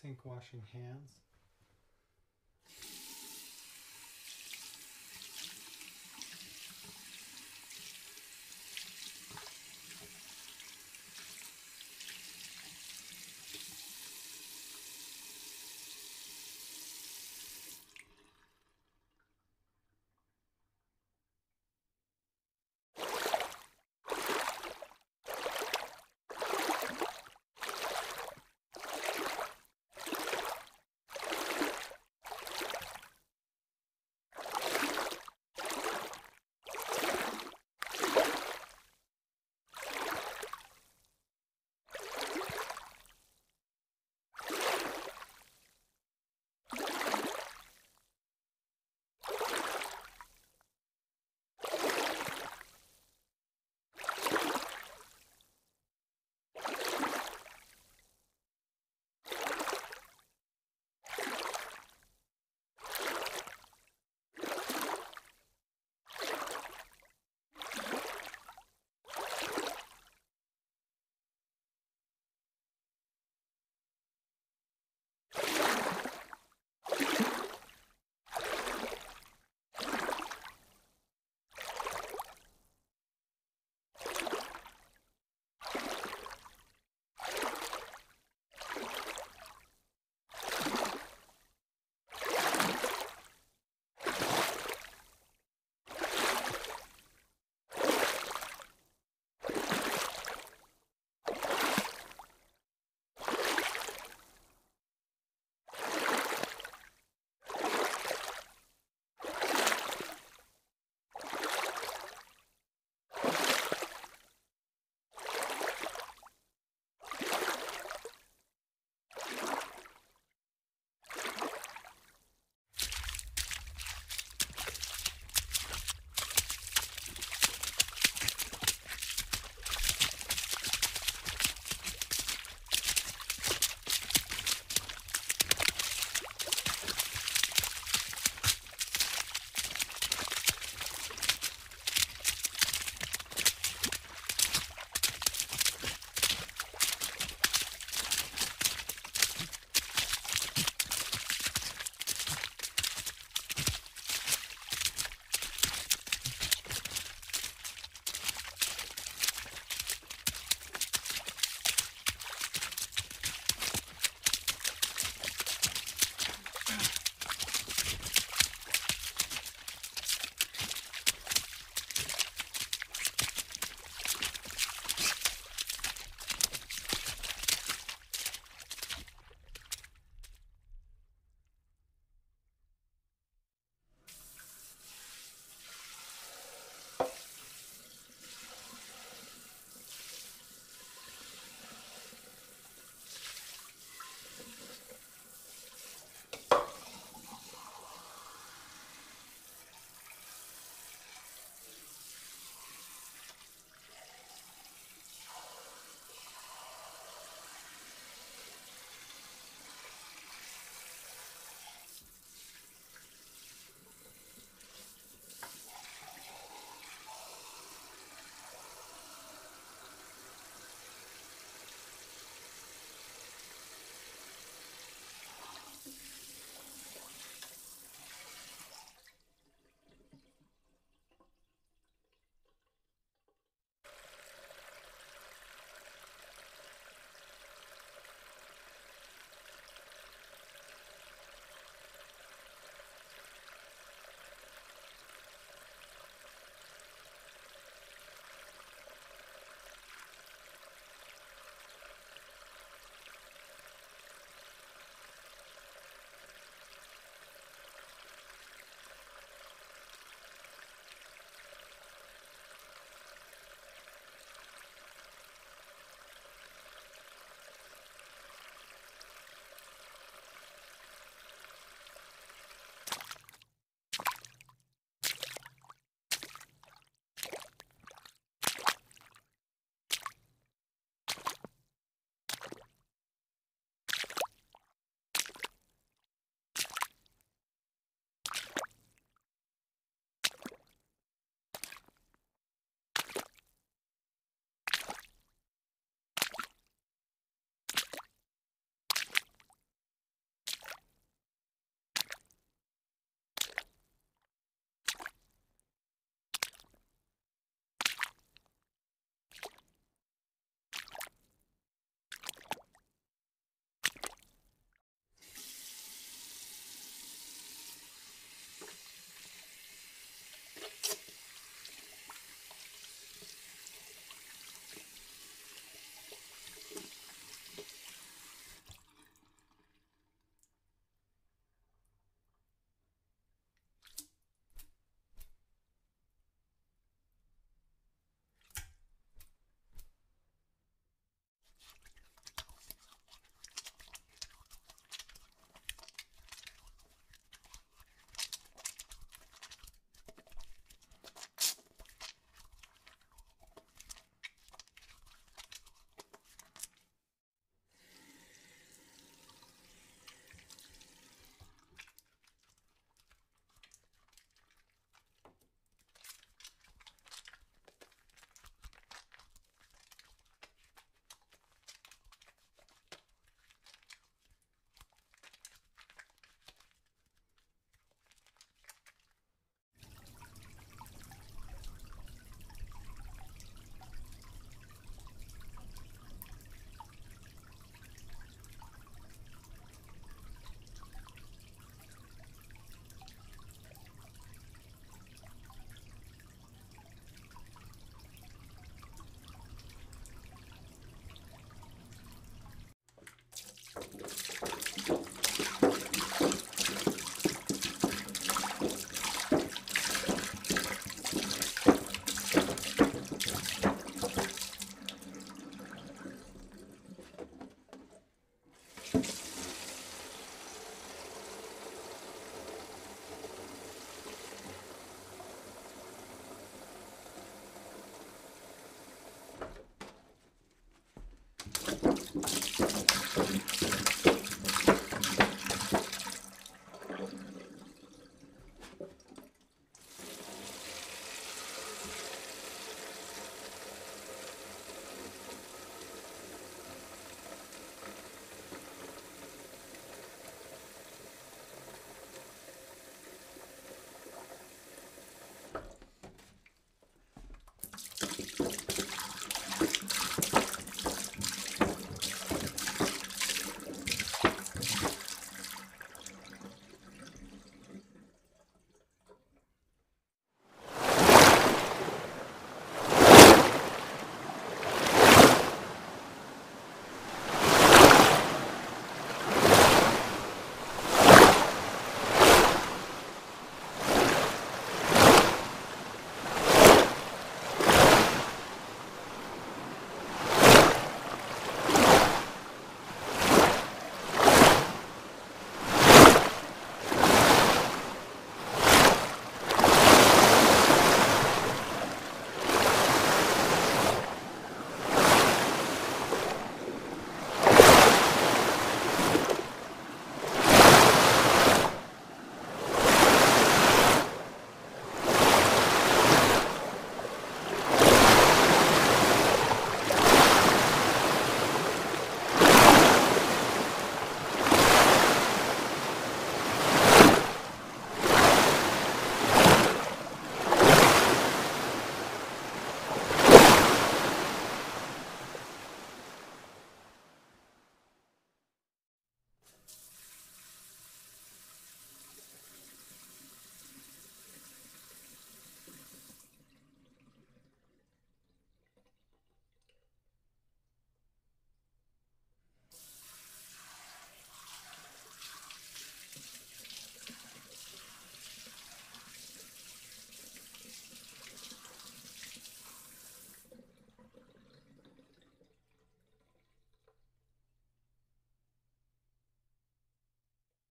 sink washing hands.